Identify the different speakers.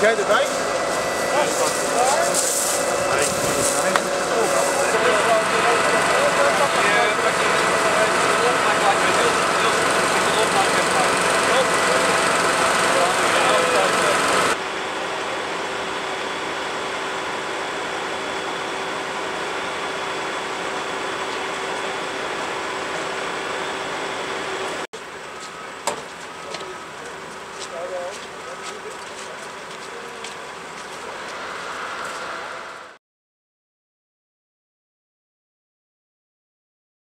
Speaker 1: Kijk jij erbij?